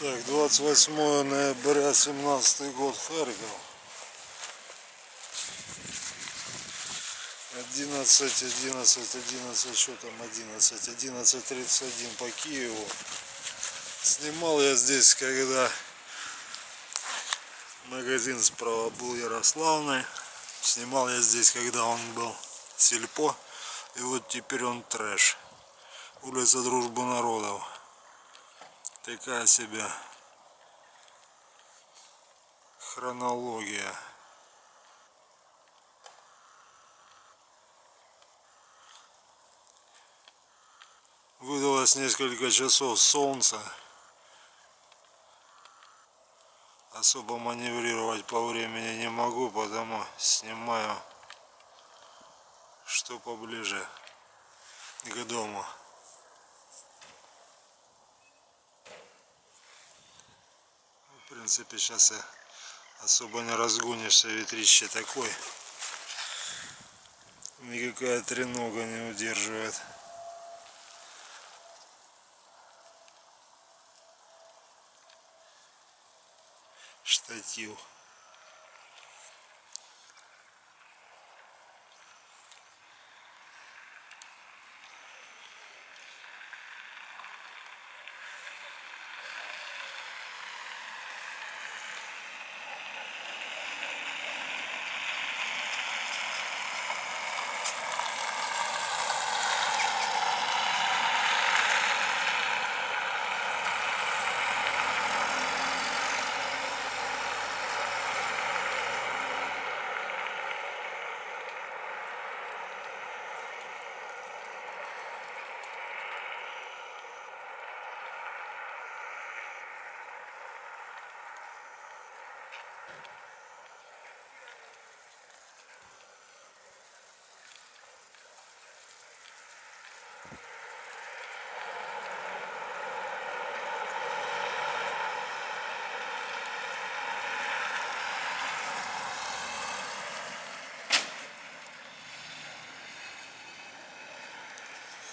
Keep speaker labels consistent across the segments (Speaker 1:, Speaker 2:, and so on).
Speaker 1: Так, 28 ноября 17 год, Харьков. 11, 11, 11, что там 11, 11.31 по Киеву. Снимал я здесь, когда магазин справа был Ярославный. Снимал я здесь, когда он был сельпо. И вот теперь он трэш. Улица Дружбы Народов. Такая себе хронология. Выдалось несколько часов солнца. Особо маневрировать по времени не могу, потому снимаю что поближе к дому. Принципе, сейчас и особо не разгонишься, ветрище такой. Никакая тренога не удерживает. Штатив.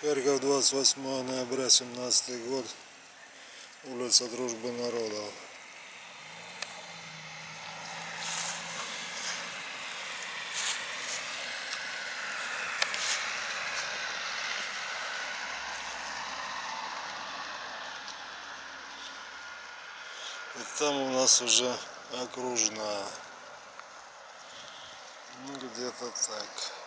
Speaker 1: Харьков, 28 ноября 17 год. Улица Дружбы Народов. И там у нас уже окружная. Ну где-то так.